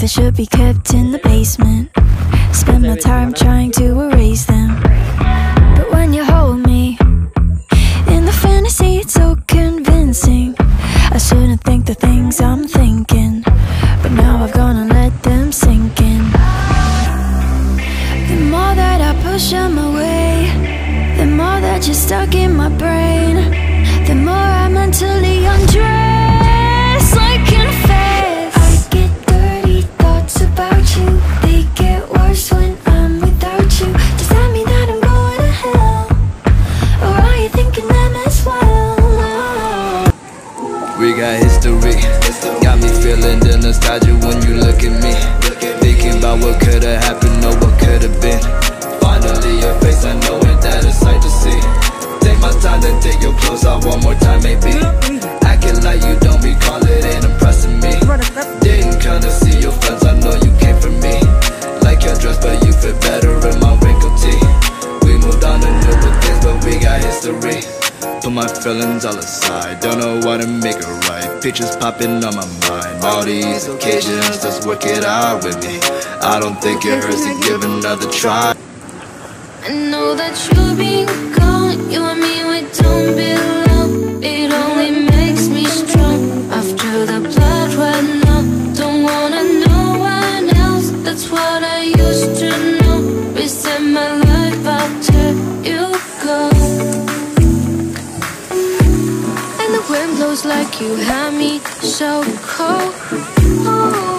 Things that should be kept in the basement. Spend my time trying to erase them. But when you hold me in the fantasy, it's so convincing. I shouldn't think the things I'm thinking, but now I've gone and let them sink in. The more that I push them away, the more that you're stuck in my brain. The more I'm mentally undress, one more time, maybe. Acting like you don't recall it, ain't impressing me. Didn't come to see your friends, I know you came for me. Like your dress, but you fit better in my wrinkled tee. We moved on to newer things, but we got history. Put my feelings all aside, don't know what to make it right. Pictures popping on my mind. All these occasions, just work it out with me. I don't think it hurts to give another try. I know that you being gone, you and me, we don't belong. Blows like you had me so cold.